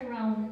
around